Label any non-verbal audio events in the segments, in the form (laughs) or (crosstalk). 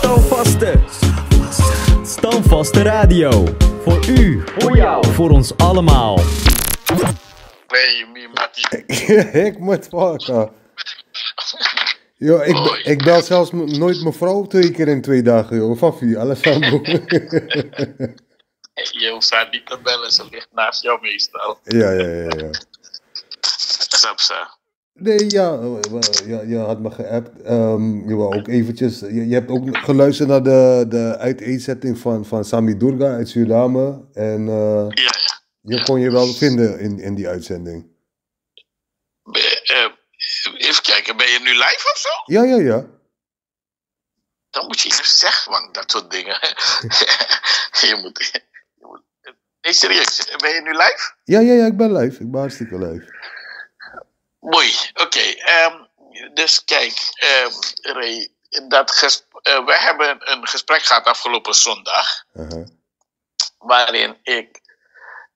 Standvaste. Standvaste radio. Voor u. Voor jou. Voor ons allemaal. Nee, me, Mattie. (laughs) ik moet wachten. Yo, ik, ik bel zelfs m- nooit mijn vrouw twee keer in twee dagen, joh. Fafi, Alessandro. Je hoeft haar niet te bellen, ze ligt naast jou meestal. ja, ja, ja, ja. Snap ze? Nee, ja, eh, ja, je had me geappt. Ehm, je wou ook eventjes... Je, je hebt ook geluisterd naar de, de uiteenzetting van, van Sami Durga uit Suriname. En eh, Ja, je kon je wel vinden in, in die uitzending. Eh, even kijken, ben je nu live of zo? Ja, ja, ja. Dan moet je eerst zeggen, man, dat soort dingen. (laughs) je moet... Je moet nee, serieus, ben je nu live? Ja, ja, ja, ik ben live. Ik ben hartstikke live. Mooi, oké. ehm, dus kijk, ehm Ray, dat eh, we hebben een gesprek gehad afgelopen zondag. Aha. waarin ik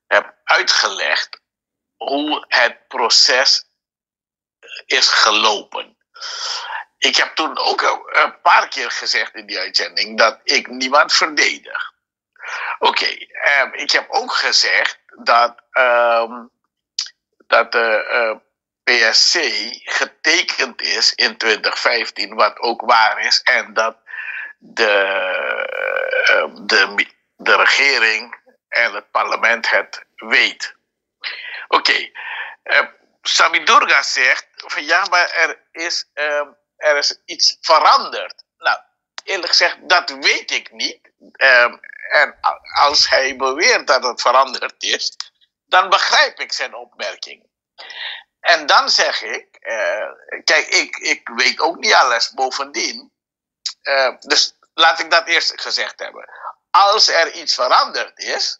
heb uitgelegd hoe het proces is gelopen. Ik heb toen ook een- paar keer gezegd in die uitzending dat ik niemand verdedig. Oké, ehm, ik heb ook gezegd dat, dat de eh, PSC getekend is in 2015, wat ook waar is, en dat de, eh, de, de regering en het parlement het weet. Oké, eh, Sami Durga zegt van ja, maar er is, ehm, er is iets veranderd. Nou, eerlijk gezegd, dat weet ik niet. Ehm, en als hij beweert dat het veranderd is, dan begrijp ik zijn opmerking. En dan zeg ik, eh, kijk, ik, ik weet ook niet alles bovendien. Eh, dus laat ik dat eerst gezegd hebben. Als er iets veranderd is,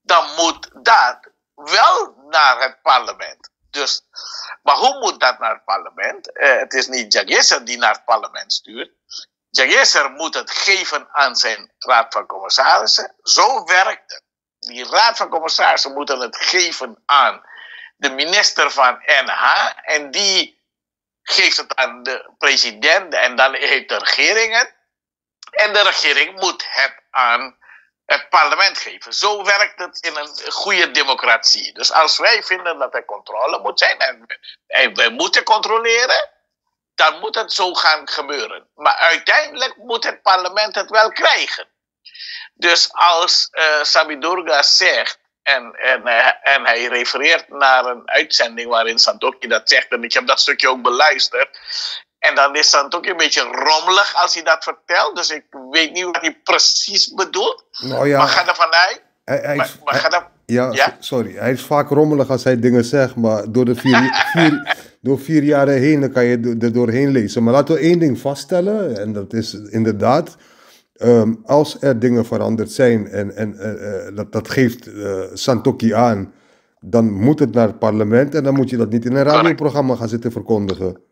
dan moet dat wel naar het parlement. Dus, maar hoe moet dat naar het parlement? Eh, het is niet Jagisser die naar het parlement stuurt. Jagisser moet het geven aan zijn raad van commissarissen. Zo werkt het. Die raad van commissarissen moeten het geven aan de minister van NH. En die geeft het aan de president en dan heeft de regering het. En de regering moet het aan het parlement geven. Zo werkt het in een goede democratie. Dus als wij vinden dat er controle moet zijn en, wij moeten controleren, dan moet het zo gaan gebeuren. Maar uiteindelijk moet het parlement het wel krijgen. Dus als eh Sami Durga zegt, en, en, eh, en hij refereert naar een uitzending waarin Santoki dat zegt, en ik heb dat stukje ook beluisterd. En dan is Santoki een beetje rommelig als hij dat vertelt. Dus ik weet niet wat hij precies bedoelt. Nou ja, Maar ga ervan uit. hij, hij Maar, maar er, Ja, Ja? so- sorry. Hij is vaak rommelig als hij dingen zegt, maar door de vier, (laughs) vier, door vier jaren heen dan kan je er doorheen lezen. Maar laten we één ding vaststellen, en dat is inderdaad, ehm, als er dingen veranderd zijn, en, en eh, eh, dat, dat geeft eh, Santoki aan, dan moet het naar het parlement en dan moet je dat niet in een radioprogramma gaan zitten verkondigen.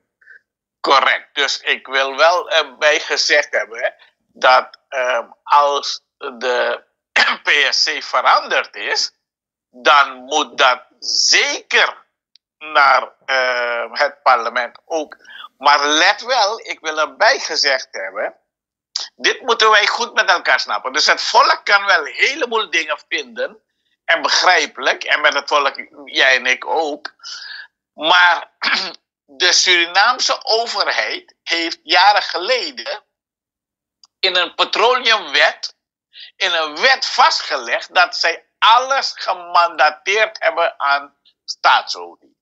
correct. Dus ik wil wel erbij gezegd hebben hè, dat ehm, als de (clears throat) PSC veranderd is, dan moet dat zeker naar ehm, het parlement ook. Maar let wel, ik wil erbij gezegd hebben. Dit moeten wij goed met elkaar snappen. Dus het volk kan wel een heleboel dingen vinden. En begrijpelijk. En met het volk, jij en ik ook. Maar (clears throat) de Surinaamse overheid heeft jaren geleden in een petroleumwet, in een wet vastgelegd dat zij alles gemandateerd hebben aan staatsolie.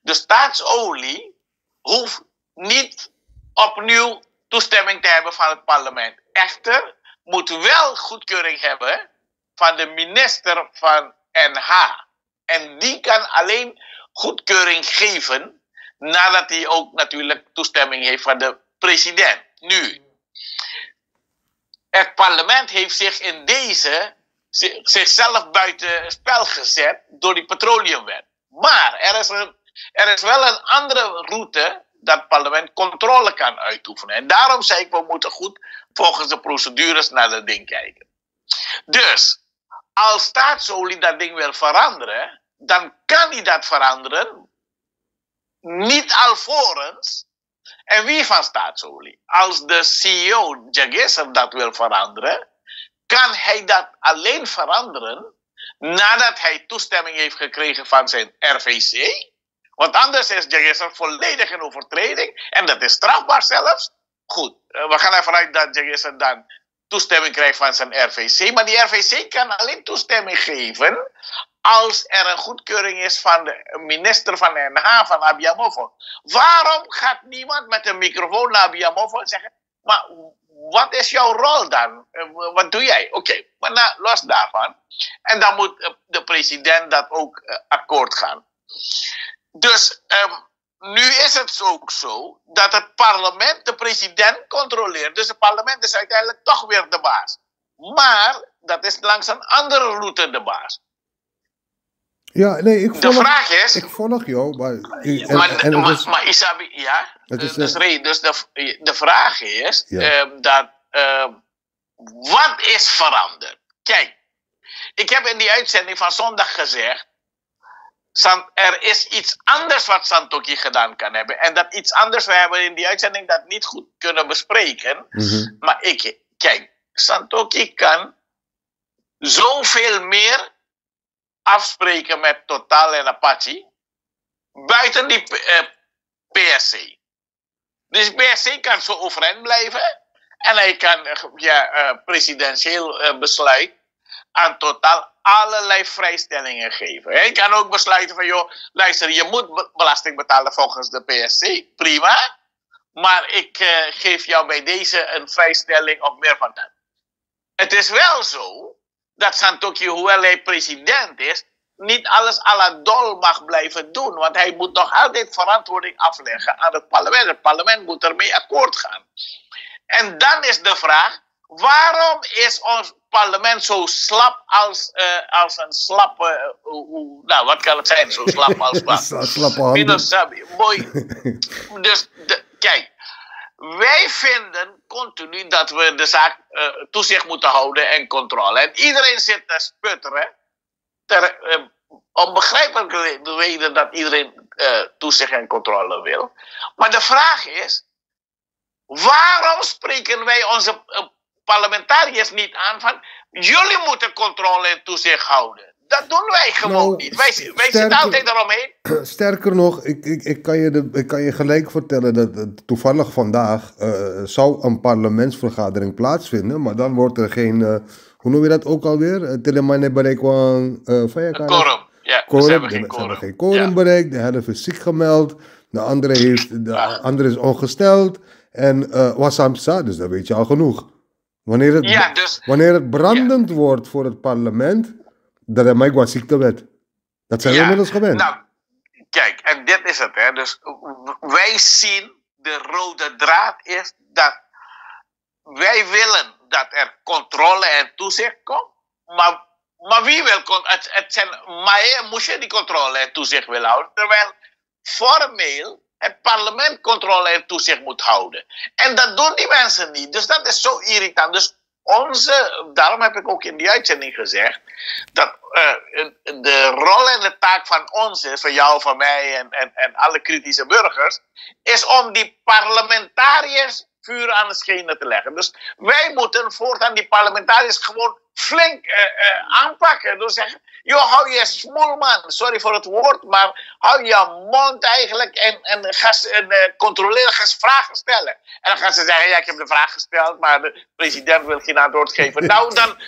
De staatsolie hoeft niet opnieuw toestemming te hebben van het parlement. Echter moet wel goedkeuring hebben van de minister van NH. En die kan alleen goedkeuring geven nadat hij ook natuurlijk toestemming heeft van de president. Nu, het parlement heeft zich in deze zi- zichzelf buiten spel gezet door die petroleumwet. Maar er is, er is wel een andere route dat het parlement controle kan uitoefenen. En daarom zei ik, we moeten goed volgens de procedures naar dat ding kijken. Dus, als staatsolie dat ding wil veranderen, dan kan hij dat veranderen niet alvorens En wie van staatsolie? Als de CEO Jagisser dat wil veranderen, kan hij dat alleen veranderen nadat hij toestemming heeft gekregen van zijn RVC. Want anders is Jagisser volledig in overtreding en dat is strafbaar zelfs. Goed, eh, we gaan ervan uit dat Jagisser dan toestemming krijgt van zijn RVC. Maar die RVC kan alleen toestemming geven als er een goedkeuring is van de minister van NH, van Abiamofo. Waarom gaat niemand met een microfoon naar Abiamofo en zeggen, maar wat is jouw rol dan? Eh, wat doe jij? Oké, maar nou, los daarvan. En dan moet eh, de president dat ook akkoord gaan. Dus um, nu is het ook zo dat het parlement de president controleert. Dus het parlement is uiteindelijk toch weer de baas. Maar dat is langs een andere route de baas. Ja, nee, ik volg, de vraag is. Ik volg jou, maar. En, maar, en maar, is, maar Isabi, ja. Is, dus, dus, de, de vraag is ja. uh, dat. Uh, wat is veranderd? Kijk, ik heb in die uitzending van zondag gezegd. Er is iets anders wat Santoki gedaan kan hebben. En dat iets anders, we hebben in die uitzending dat niet goed kunnen bespreken. Mm -hmm. Maar ik, kijk, Santoki kan zoveel meer afspreken met Total en Apache buiten die uh, PSC. Dus PSC kan zo overeind blijven en hij kan via uh, presidentieel uh, besluit aan Total allerlei vrijstellingen geven. Hij kan ook besluiten van, joh, luister, je moet belasting betalen volgens de PSC, prima. Maar ik geef jou bij deze een vrijstelling of meer van dat. Het is wel zo dat Santoki, hoewel hij president is, niet alles à la dol mag blijven doen. Want hij moet nog altijd verantwoording afleggen aan het parlement. Het parlement moet ermee akkoord gaan. En dan is de vraag, waarom is ons parlement zo slap als, uh, als een slappe... Uh, nou, wat kan het zijn, zo slap als wat? (laughs) slappe Mooi. (laughs) dus, de, kijk, wij vinden continu dat we de zaak uh, toezicht moeten houden en controle. En iedereen zit te sputteren. Ter, om begrijpelijke reden dat iedereen toezicht en controle wil. Maar de vraag is: waarom spreken wij onze parlementariërs niet aan van. Jullie moeten controle en toezicht houden? Dat doen wij gewoon nou, niet. Wij, wij sterker, zitten altijd eromheen. (clears throat) Sterker nog, ik, ik, ik, kan je de, ik kan je gelijk vertellen dat toevallig vandaag uh, zou een parlementsvergadering plaatsvinden, maar dan wordt er geen, uh, hoe noem je dat ook alweer? Telemane bereikwang van. Ja. Ze hebben geen quorum. Ze hebben geen ja. bereikt, de helft is ziek gemeld, de andere, heeft, de ja. andere is ongesteld en uh, Wasamsa, dus dat weet je al genoeg. Wanneer het, ja, dus, wanneer het brandend wordt voor het parlement, dat is mijn ziektewet. Dat zijn we inmiddels gewend. Nou, kijk, en dit is het. Hè. Dus wij zien, de rode draad is dat wij willen dat er controle en toezicht komt. Maar, maar wie wil... Het, het zijn maar moest je die controle en toezicht willen houden. Terwijl formeel het parlement controle en toezicht moet houden. En dat doen die mensen niet. Dus dat is zo irritant. Dus onze, daarom heb ik ook in die uitzending gezegd, dat uh, de rol en de taak van ons is, van jou, van mij en, en, en alle kritische burgers, is om die parlementariërs vuur aan de schenen te leggen. Dus wij moeten voortaan die parlementariërs gewoon flink uh, uh, aanpakken. Door zeggen, joh, hou je smoel man, sorry voor het woord, maar hou je mond eigenlijk en, en, gas, en uh, controleer, ga vragen stellen. En dan gaan ze zeggen, ja, ik heb de vraag gesteld, maar de president wil geen antwoord geven. nou, dan,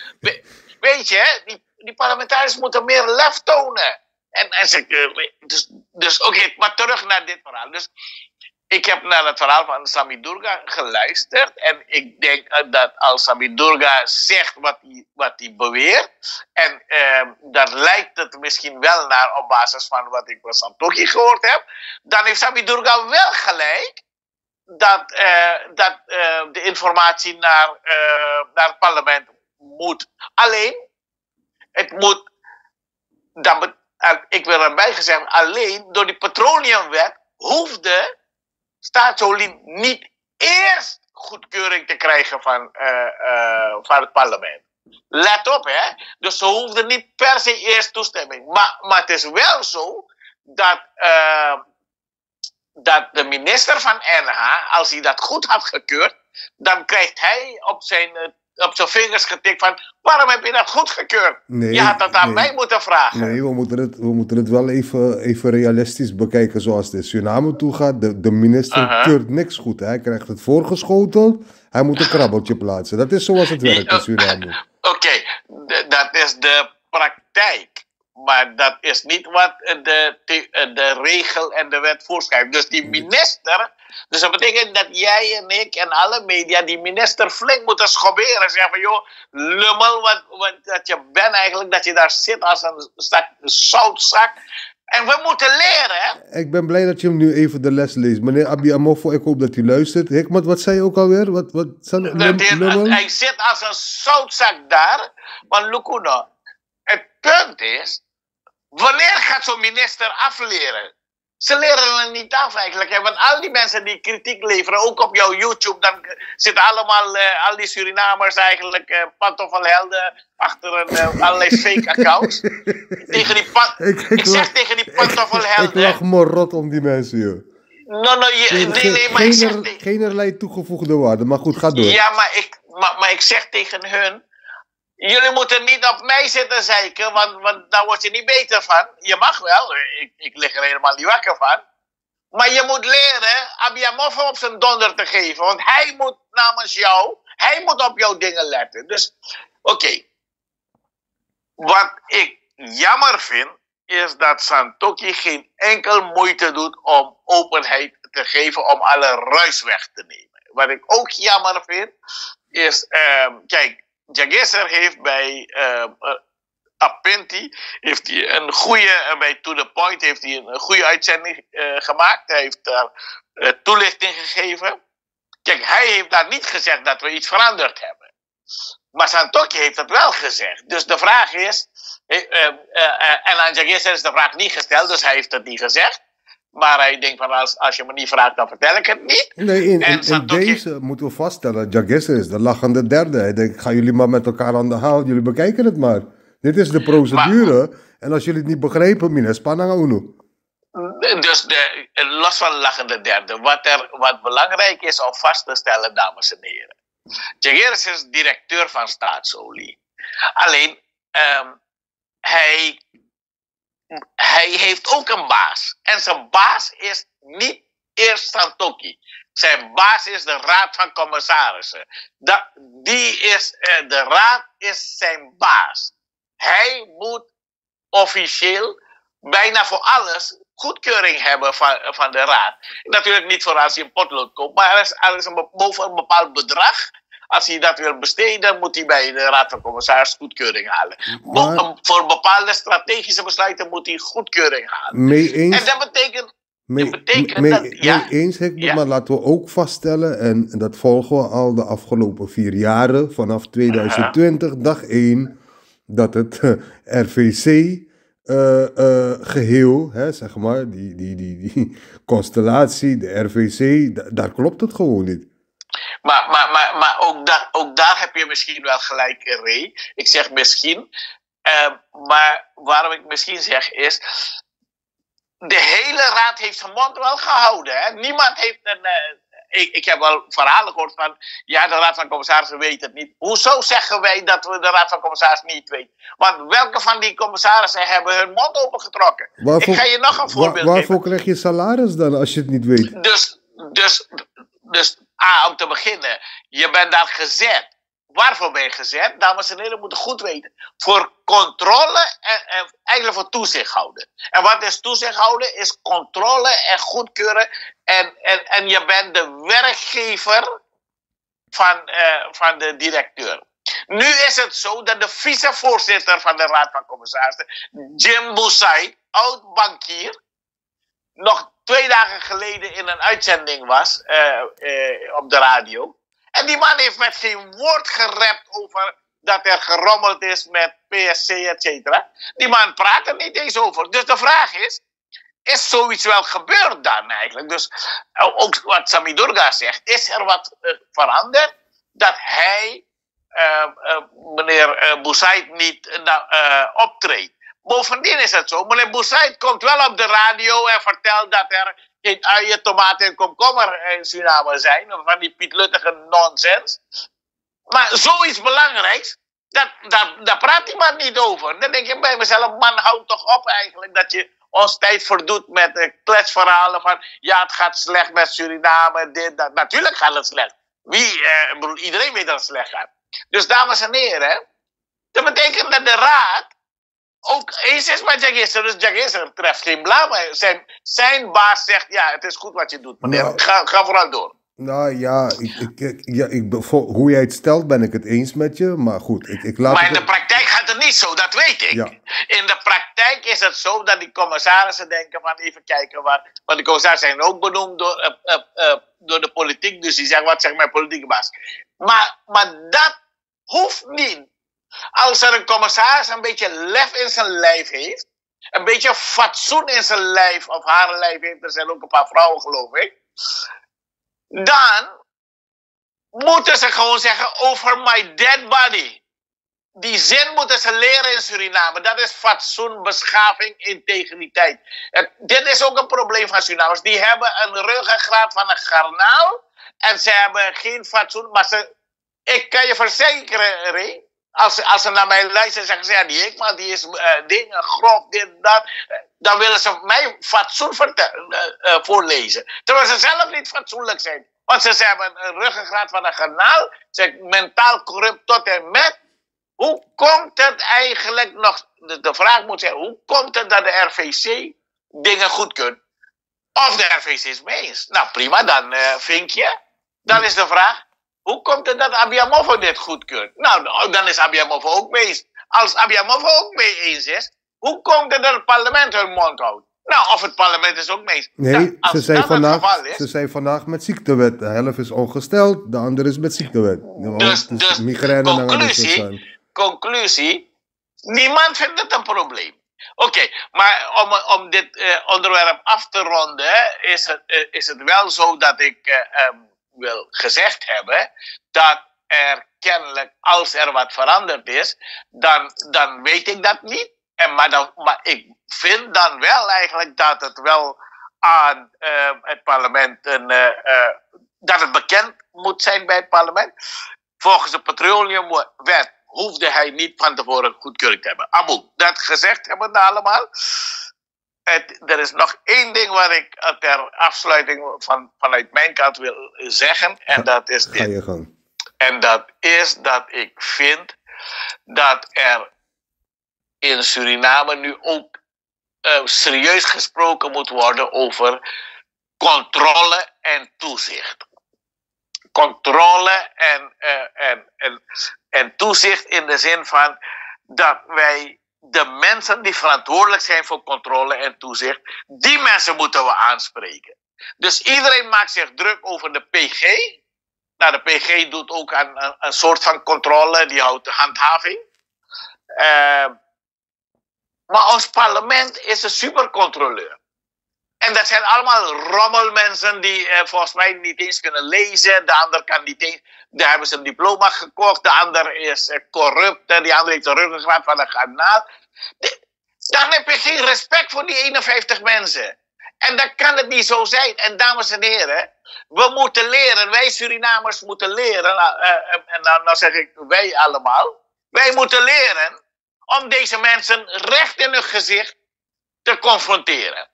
weet je, die, die parlementariërs moeten meer lef tonen. En, en ze, dus, dus oké, maar terug naar dit verhaal. Dus ik heb naar het verhaal van Sami Durga geluisterd. En ik denk dat als Sami Durga zegt wat hij, wat hij beweert. En eh, dat lijkt het misschien wel naar op basis van wat ik van Santoki gehoord heb. Dan heeft Sami Durga wel gelijk. Dat, uh, dat uh, de informatie naar, naar het parlement moet. Alleen, het moet. Dat, ik wil erbij gezegd, alleen door die petroleumwet hoefde staatsolie niet eerst goedkeuring te krijgen van, uh, uh, van het parlement. Let op, hè. Dus ze hoefden niet per se eerst toestemming. Maar, maar het is wel zo dat uh, dat de minister van NH, als hij dat goed had gekeurd, dan krijgt hij op zijn, eh, op zijn vingers getikt van, waarom heb je dat goedgekeurd? Nee, je had dat aan nee. mij moeten vragen. Nee, we moeten het, we moeten het wel even, even realistisch bekijken zoals het in Suriname toe gaat. De, de minister keurt niks goed. Hij krijgt het voorgeschoteld. Hij moet een krabbeltje plaatsen. Dat is zoals het werkt in Suriname. (laughs) Oké, dat is de praktijk. Maar dat is niet wat de, de, de regel en de wet voorschrijft. Dus die minister, dus dat betekent dat jij en ik en alle media die minister flink moeten schobberen. Zeggen van joh, lummel wat, wat dat je bent eigenlijk, dat je daar zit als een zak, zoutzak. En we moeten leren, hè? Ik ben blij dat je hem nu even de les leest. Meneer Abi Amofo, ik hoop dat u luistert. Hikmat, wat zei je ook alweer? Wat, wat, zal, Dat lum- hij, zit als een zoutzak daar. Maar Lukuno, het punt is, wanneer gaat zo'n minister afleren? Ze leren het niet af eigenlijk. Hè? Want al die mensen die kritiek leveren, ook op jouw YouTube, dan zitten allemaal, eh, al die Surinamers eigenlijk, eh pantoffelhelden, achter een, eh, allerlei fake accounts. (laughs) tegen die Ik- ik, ik zeg tegen die Ik pantoffelhelden. lach me rot om die mensen, joh. No, no, je, nee, nee, maar ik zeg Geen, toegevoegde waarde, maar goed, ga door. Ja, maar ik, maar, maar ik zeg tegen hun. Jullie moeten niet op mij zitten zeiken, want, want daar word je niet beter van. Je mag wel, ik, ik lig er helemaal niet wakker van. Maar je moet leren Abiamofo op zijn donder te geven. Want hij moet namens jou, hij moet op jouw dingen letten. Dus, oké. Wat ik jammer vind, is dat Santoki geen enkel moeite doet om openheid te geven om alle ruis weg te nemen. Wat ik ook jammer vind, is, ehm, kijk, Jagisser heeft bij ehm, eh, Apinti heeft hij een goede, eh, bij To The Point heeft hij een, goede uitzending eh, gemaakt. Hij heeft daar eh, toelichting gegeven. Kijk, hij heeft daar niet gezegd dat we iets veranderd hebben. Maar Santoki heeft dat wel gezegd. Dus de vraag is, eh, eh, eh, en aan Jagisser is de vraag niet gesteld, dus hij heeft het niet gezegd. Maar hij denkt van, als, als je me niet vraagt, dan vertel ik het niet. Nee, in, En in, in Santoki- deze moeten we vaststellen, Jagisser is de lachende derde. Hij denkt, gaan jullie maar met elkaar aan de haal, jullie bekijken het maar. Dit is de procedure. En als jullie het niet begrijpen, mines pananga uno. Dus de, los van lachende derde, wat, er, wat belangrijk is om vast te stellen, dames en heren. Jageris is directeur van Staatsolie. Alleen, ehm, hij, hij heeft ook een baas. En zijn baas is niet eerst Santoki. Zijn baas is de raad van commissarissen. Dat, die is, eh, de raad is zijn baas. Hij moet officieel bijna voor alles goedkeuring hebben van, van de raad. Natuurlijk niet voor als je een potlood koopt, maar een, be- boven een bepaald bedrag, als hij dat wil besteden, moet hij bij de raad van commissaris goedkeuring halen. Maar- voor bepaalde strategische besluiten moet hij goedkeuring halen. Mee eens, En dat betekent, mee, betekent mee- dat- ja. mee eens Ja. maar laten we ook vaststellen, en dat volgen we al de afgelopen vier jaren, vanaf 2020, dag 1, dat het eh, RVC eh, eh, geheel, hè, zeg maar, die, die, die, die constellatie, de RVC, da- daar klopt het gewoon niet. Maar, maar, maar, maar ook, daar, ook daar heb je misschien wel gelijk, eh, Ray. Ik zeg misschien. Eh, maar waarom ik misschien zeg is. De hele raad heeft zijn mond wel gehouden. Hè? Niemand heeft een. eh, ik, ik heb wel verhalen gehoord van. Ja, de raad van commissarissen weet het niet. Hoezo zeggen wij dat we de raad van commissarissen niet weten? Want welke van die commissarissen hebben hun mond opengetrokken? Waarvoor- ik ga je nog een voorbeeld geven. waarvoor krijg je salaris dan als je het niet weet? Dus, dus, dus A, om te beginnen, je bent daar gezet. Waarvoor ben je gezet? Dames en heren, moeten goed weten. Voor controle en, en eigenlijk voor toezicht houden. En wat is toezicht houden? Is controle en goedkeuren. En, en, en je bent de werkgever van, eh, van de directeur. Nu is het zo dat de vicevoorzitter van de Raad van Commissarissen, Jim Boussaid, oud bankier, nog twee dagen geleden in een uitzending was eh, eh, op de radio. En die man heeft met geen woord gerept over dat er gerommeld is met PSC, et cetera. Die man praat er niet eens over. Dus de vraag is, is zoiets wel gebeurd dan eigenlijk? Dus eh, ook wat Sami Durga zegt, is er wat veranderd dat hij, meneer uh, Boussaid, niet nou, optreedt? Bovendien is het zo, meneer Boussaid komt wel op de radio en vertelt dat er geen uien, tomaten en komkommer in Suriname zijn. Van die pietluttige nonsens. Maar zoiets belangrijks, dat, dat, daar praat man niet over. Dan denk je bij mezelf, man, houd toch op eigenlijk dat je ons tijd verdoet met uh, kletsverhalen van ja, het gaat slecht met Suriname, dit, dat. Natuurlijk gaat het slecht. Wie, uh, iedereen weet dat het slecht gaat. Dus dames en heren, dat betekent dat de raad ook eens is met Jagisser. Dus Jagisser treft geen blame. Zijn, zijn baas zegt, ja, het is goed wat je doet. Meneer, nou, ga, ga vooral door. Nou ja, ik, ik, ja ik, hoe jij het stelt ben ik het eens met je, maar goed. Ik, ik laat maar in de praktijk gaat het niet zo, dat weet ik. Ja. In de praktijk is het zo dat die commissarissen denken van even kijken waar. Want de commissarissen zijn ook benoemd door, uh, uh, uh, door de politiek, dus die zeggen wat zegt mijn politieke baas. Maar, maar dat hoeft niet. Als er een commissaris een beetje lef in zijn lijf heeft, een beetje fatsoen in zijn lijf of haar lijf heeft, er zijn ook een paar vrouwen geloof ik dan moeten ze gewoon zeggen over my dead body. Die zin moeten ze leren in Suriname. Dat is fatsoen, beschaving, integriteit. dit is ook een probleem van Surinamers. Die hebben een ruggengraat van een garnaal. En ze hebben geen fatsoen. Maar ze, ik kan je verzekeren, Ray, als, als ze naar mij luisteren zeggen ze, ja, die ik, maar die is uh, dingen, grof, dit, dat. Dan willen ze mij fatsoen uh, uh, voorlezen. Terwijl ze zelf niet fatsoenlijk zijn. Want ze, hebben een ruggengraat van een kanaal. Ze zijn mentaal corrupt tot en met. Hoe komt het eigenlijk nog, de, vraag moet zijn, hoe komt het dat de RVC dingen goedkeurt? Of de RVC is mee eens. Nou prima, dan vind je. Dan is de vraag, hoe komt het dat Abiamofo dit goedkeurt? Nou, nou, dan is Abiamofo ook mee eens. Als Abiamofo ook mee eens is, hoe komt het dat het parlement hun mond houdt? Nou, of het parlement is ook mee eens. Nee, nou, ze, zijn vandaag, is, ze zijn vandaag met ziektewet. De helft is ongesteld, de andere is met ziektewet. Dus, dus conclusie, conclusie, niemand vindt het een probleem. Oké, maar om, om dit uh, onderwerp af te ronden, is het, uh, is het wel zo dat ik uh, um, wil gezegd hebben dat er kennelijk, als er wat veranderd is, dan, dan weet ik dat niet. En, maar, dan, maar ik vind dan wel eigenlijk dat het wel aan uh, het parlement een, uh, uh, dat het bekend moet zijn bij het parlement. Volgens de petroleumwet hoefde hij niet van tevoren goedkeuring te hebben. Abu, dat gezegd hebben we allemaal er is nog één ding waar ik ter afsluiting van, vanuit mijn kant wil zeggen. En dat is dit. Ga je gang. En dat is dat ik vind dat er in Suriname nu ook uh, serieus gesproken moet worden over controle en toezicht. Controle en, uh, en, en, en toezicht in de zin van dat wij de mensen die verantwoordelijk zijn voor controle en toezicht, die mensen moeten we aanspreken. Dus iedereen maakt zich druk over de PG. Nou, de PG doet ook een, een, soort van controle, die houdt de handhaving. Uh, maar ons parlement is een supercontroleur. En dat zijn allemaal rommelmensen die uh, volgens mij niet eens kunnen lezen. De ander kan niet eens. Daar hebben ze een diploma gekocht. De ander is uh, corrupt. En die ander heeft een ruggengraat van een granaat. Dan heb je geen respect voor die 51 mensen. En dan kan het niet zo zijn. En dames en heren, we moeten leren. Wij Surinamers moeten leren. Uh, en dan, dan zeg ik wij allemaal. Wij moeten leren om deze mensen recht in hun gezicht te confronteren.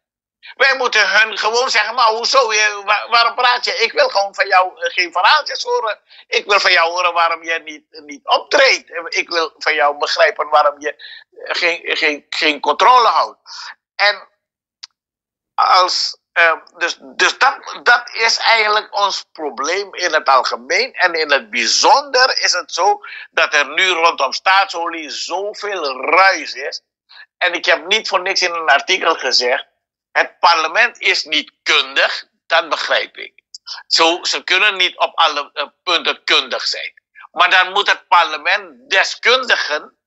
Wij moeten hun gewoon zeggen, maar hoezo, waar, waarom praat je? Ik wil gewoon van jou eh, geen verhaaltjes horen. Ik wil van jou horen waarom je niet, niet optreedt. Ik wil van jou begrijpen waarom je eh, geen, geen, geen controle houdt. En als, uh, dus dus dat, dat is eigenlijk ons probleem in het algemeen. En in het bijzonder is het zo dat er nu rondom staatsolie zoveel ruis is. En ik heb niet voor niks in een artikel gezegd het parlement is niet kundig, dat begrijp ik. Zo, ze kunnen niet op alle uh, punten kundig zijn. Maar dan moet het parlement deskundigen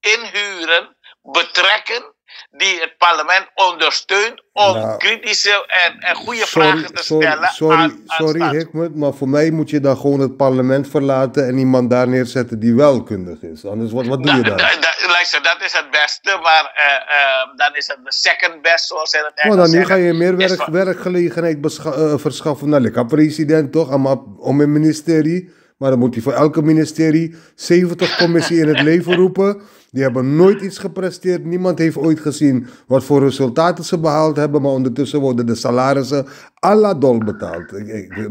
inhuren, betrekken die het parlement ondersteunt om Nou, kritische en, en goede Sorry, vragen te sorry, stellen sorry, aan, aan sorry maar voor mij moet je dan gewoon het parlement verlaten en iemand daar neerzetten die wel kundig is. Anders, wat, wat doe je Da- dan? da- da- luister, dat is het beste, maar eh, eh, dan is het de second best, zoals ze het Maar dan nu ga je meer werk, van- werkgelegenheid eh, verschaffen naar de president toch? Om, om een ministerie. Maar dan moet hij voor elke ministerie 70 commissie in het (laughs) leven roepen. Die hebben nooit iets gepresteerd. Niemand heeft ooit gezien wat voor resultaten ze behaald hebben. Maar ondertussen worden de salarissen à la dol betaald.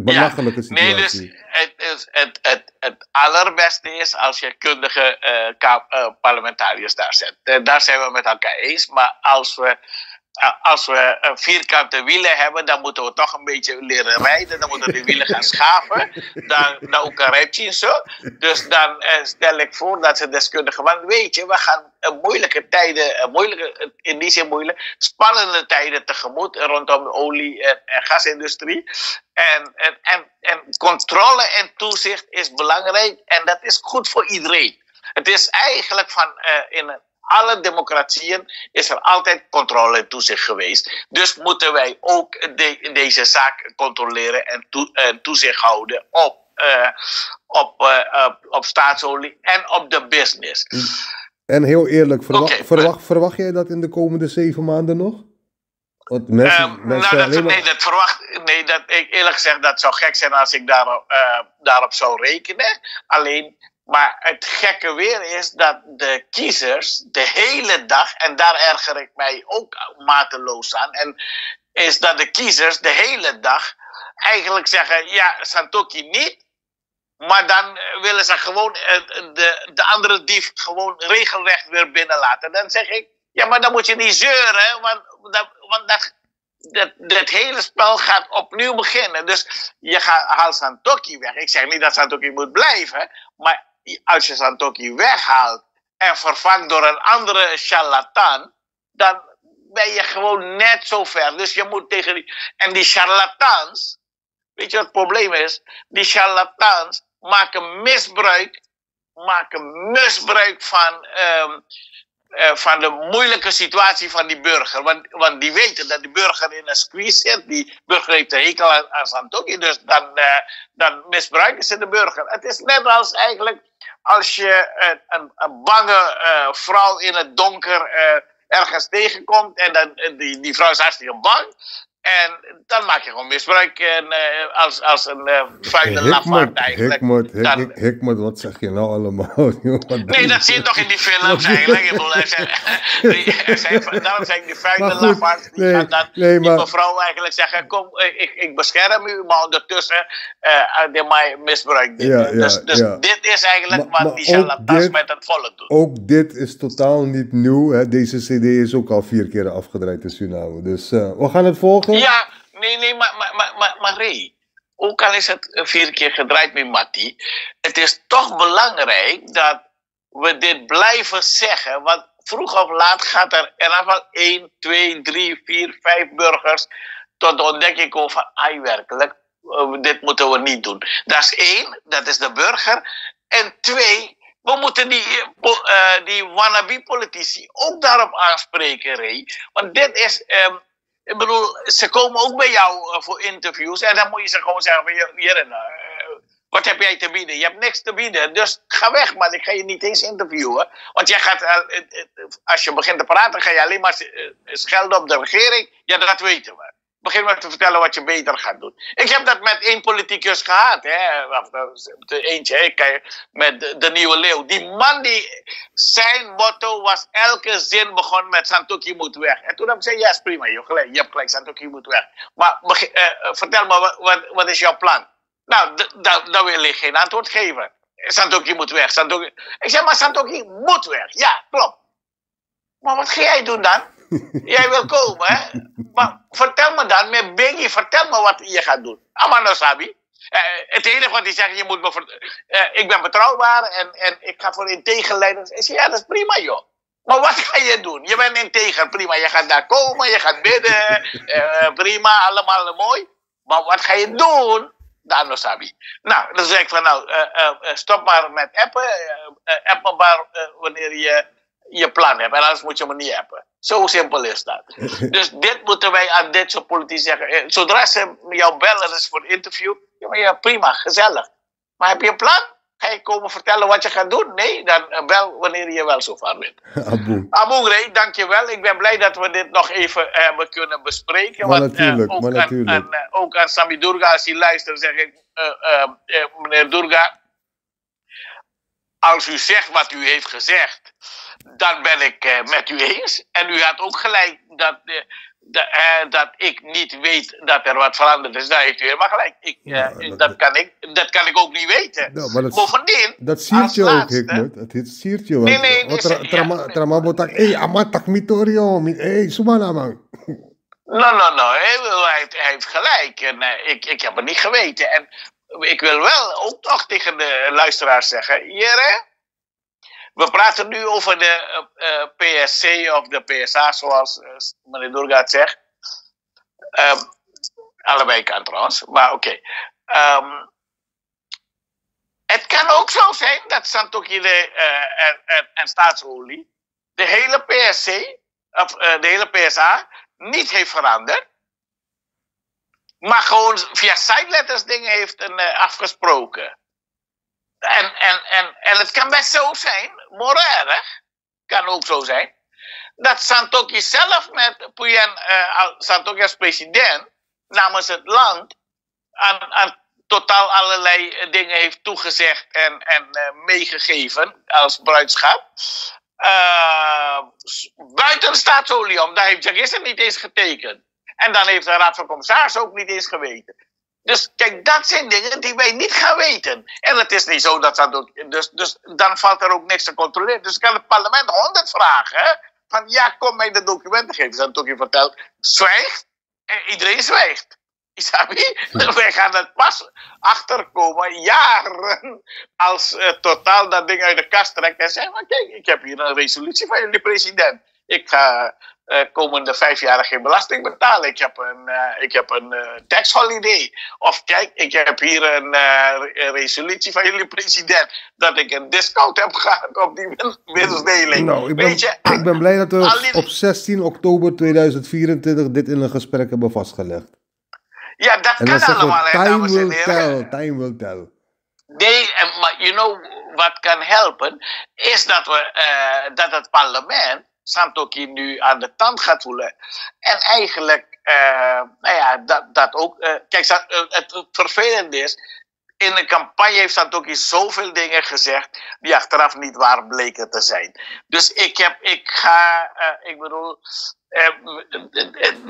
Belachelijke Ja, Nee, dus situatie. het, is, het, het, het allerbeste is als je kundige eh, parlementariërs daar zet. Eh, daar zijn we met elkaar eens. Maar als we, als we vierkante wielen hebben, dan moeten we toch een beetje leren rijden. Dan moeten we de wielen gaan schaven. Dan, ook een rijtje zo. Dus dan eh, stel ik voor dat ze deskundigen. Want weet je, we gaan moeilijke tijden, moeilijke, in die zin moeilijk, spannende tijden tegemoet rondom de olie- en, en gasindustrie. En, en, en, en controle en toezicht is belangrijk en dat is goed voor iedereen. Het is eigenlijk van eh, in alle democratieën is er altijd controle en toezicht geweest. Dus moeten wij ook de- deze zaak controleren en, toe- en toezicht houden op, eh, op, op, op staatsolie en op de business. En heel eerlijk, verwacht, verwacht, verwacht jij dat in de komende zeven maanden nog? Want mensen, Ehm, mensen nou, dat, nee, dat verwacht. Nee, dat, ik, eerlijk gezegd, dat zou gek zijn als ik daarop, eh, daarop zou rekenen. Alleen, maar het gekke weer is dat de kiezers de hele dag, en daar erger ik mij ook mateloos aan, en is dat de kiezers de hele dag eigenlijk zeggen: ja, Santoki niet. Maar dan willen ze gewoon eh, de, de andere dief gewoon regelrecht weer binnenlaten. Dan zeg ik, ja, maar dan moet je niet zeuren, want, dat, want dat, dat, dat hele spel gaat opnieuw beginnen. Dus je gaat, haalt Santoki weg. Ik zeg niet dat Santoki moet blijven, maar als je Santoki weghaalt en vervangt door een andere charlatan, dan ben je gewoon net zo ver. Dus je moet tegen die. En die charlatans, weet je wat het probleem is? Die charlatans maken misbruik, maken misbruik van, ehm, eh, van de moeilijke situatie van die burger. Want, want die weten dat die burger in een squeeze zit. Die burger heeft een hekel aan, aan Santoki, dus dan, eh, dan misbruiken ze de burger. Het is net als eigenlijk als je eh, een, een bange eh, vrouw in het donker eh, ergens tegenkomt en dan, die, die vrouw is hartstikke bang. En dan maak je gewoon misbruik en, eh, als, als een eh vuile lafaard eigenlijk. Hikmet, Hik- Dan- Hik- Hikmet, wat zeg je nou allemaal? (laughs) Nee, dat zie je toch in die films eigenlijk. (laughs) Die- daarom zijn die vuile lafaards, die nee, gaan dan nee, die mevrouw eigenlijk zeggen, kom, ik, ik bescherm u, maar ondertussen eh die mij misbruikt. Ja, ja, dus dus ja. dit is eigenlijk Maar- wat die charlatans met het volk doen. Ook dit is totaal niet nieuw. Hè? Deze CD is ook al vier keer afgedraaid in Suriname. Dus we gaan het volgen. Ja, nee, nee, maar, maar, maar, maar, maar Ray, ook al is het vier keer gedraaid met Matti, het is toch belangrijk dat we dit blijven zeggen, want vroeg of laat gaat er in ieder geval 1, 2, 3, 4, 5 burgers tot de ontdekking komen van, ai werkelijk, eh, dit moeten we niet doen. Dat is één, dat is de burger. En twee, we moeten die, eh, die wannabe-politici ook daarop aanspreken, Ray. Want dit is, ehm, ik bedoel, ze komen ook bij jou eh, voor interviews. En dan moet je ze gewoon zeggen: van, Jeren, eh, wat heb jij te bieden? Je hebt niks te bieden. Dus ga weg, man. Ik ga je niet eens interviewen. Want jij gaat, eh, als je begint te praten, ga je alleen maar schelden op de regering. Ja, dat weten we. Begin maar te vertellen wat je beter gaat doen. Ik heb dat met één politicus gehad. Hè. Eh, Eentje, hè, met de, nieuwe leeuw. Die man, die, zijn motto was elke zin begon met Santoki moet weg. En toen heb ik gezegd, ja, is prima, joh, gelijk, je hebt gelijk, Santoki moet weg. Maar eh, vertel me, wat, wat, is jouw plan? Nou, dan wil ik geen antwoord geven. Santoki moet weg. Santoki... Ik zeg, maar Santoki moet weg. Ja, klopt. Maar wat ga jij doen dan? Jij wil komen, hè? Maar vertel me dan, met Biggie, vertel me wat je gaat doen. Amano Sabi. Eh, het enige wat hij zegt, je moet me eh, ik ben betrouwbaar en, en ik ga voor integer leiden. Ik zeg, ja, dat is prima, joh. Maar wat ga je doen? Je bent integer, prima. Je gaat daar komen, je gaat bidden, eh, prima, allemaal mooi. Maar wat ga je doen? Sabi. Nou, dan zeg ik van, nou, eh, stop maar met appen. app me maar wanneer je je plan hebt. En anders moet je me niet appen. Zo simpel is dat. (laughs) dus dit moeten wij aan dit soort politici zeggen. Eh, Zodra ze jou bellen is voor een interview, ja, ja, prima, gezellig. Maar heb je een plan? Ga je komen vertellen wat je gaat doen? Nee, dan eh, bel wanneer je wel zo ver bent. (laughs) Abu Rey, dankjewel. Ik ben blij dat we dit nog even hebben kunnen bespreken. Maar want, eh, natuurlijk, ook, maar aan, natuurlijk. aan, eh, ook aan Sami Durga, als hij luistert, zeg ik, eh, eh, eh, meneer Durga, als u zegt wat u heeft gezegd, dan ben ik eh, met u eens. En u had ook gelijk dat, eh, eh, dat ik niet weet dat er wat veranderd is. Daar heeft u helemaal gelijk. Ik, dat- dat, kan ik, dat kan ik ook niet weten. Ja, maar dat- Bovendien, Dat siert je ook, Hikmet. Het siert je. Want, Nee, nee, ja, nee. Tramabo tak, hey, amatak mitorio. mi- Hey, sumana man. Nou, nou, nou, hij, heeft, gelijk. En ik, ik heb het niet geweten. En ik wil wel ook toch tegen de luisteraars zeggen: Jere, we praten nu over de eh, eh, PSC of de PSA, zoals eh, meneer Durga het zegt. Ehm, allebei kan trouwens, maar oké. Ehm, het kan ook zo zijn dat Santoki de, eh, en, en, en staatsolie de hele PSC, of de hele PSA, niet heeft veranderd. Maar gewoon via sideletters dingen heeft een, eh, afgesproken. En, en, en, en het kan best zo zijn, erg, kan ook zo zijn, dat Santoki zelf met Puyen, eh, al- Santoki als president, namens het land, aan, aan totaal allerlei eh, dingen heeft toegezegd en, en eh, meegegeven als bruidschap. Eh, s- buiten staatsolie om, daar heeft Jagissa niet eens getekend. En dan heeft de Raad van Commissarissen ook niet eens geweten. Dus kijk, dat zijn dingen die wij niet gaan weten. En het is niet zo dat dat. Dus, dus dan valt er ook niks te controleren. Dus kan het parlement honderd vragen. hè, Van ja, kom mij de documenten geven. Dat ook je vertelt. Zwijgt. En iedereen zwijgt. (laughs) Isabi, wij gaan het pas achterkomen, jaren, als eh, totaal dat ding uit de kast trekt en zegt: maar kijk, ik heb hier een resolutie van jullie president. Ik ga eh, komende vijf jaar geen belasting betalen. Ik heb een, eh, ik heb een eh, tax holiday. Of kijk, ik heb hier een eh, re- resolutie van jullie president dat ik een discount heb gehad op die win- winstdeling. Nou, ik ben, Weet je, ik ben blij dat we op 16 oktober 2024 dit in een gesprek hebben vastgelegd. ja, dat En kan allemaal, time dames en will heren. tell, time will tell. Nee, maar you know wat kan helpen, is dat, we, eh, dat het parlement Santoki nu aan de tand gaat voelen. En eigenlijk, eh, nou ja, dat, dat ook. eh, kijk, eh, het vervelende is, in de campagne heeft Santoki zoveel dingen gezegd die achteraf niet waar bleken te zijn. Dus ik heb, ik ga, eh, ik bedoel, eh,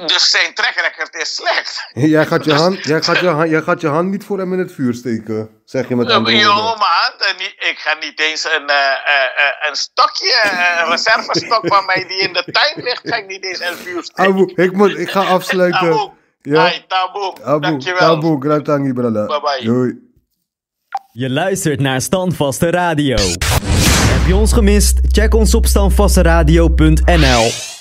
dus zijn track record is slecht. Jij gaat, je hand, jij, gaat je hand, jij gaat je hand niet voor hem in het vuur steken, zeg je met andere jongen, woorden. man, en niet- ik ga niet eens een, eh, eh, eh, een stokje, eh, een reservestok van mij die in de tuin ligt, ga ik niet eens in het vuur steken. Abu, ik, moet, ik ga afsluiten. Abu, Ja? Hai, taboe, Abu, dankjewel. brada. Bye bye. Doei. Je luistert naar Standvaste Radio. Heb je ons gemist? Check ons op standvasteradio.nl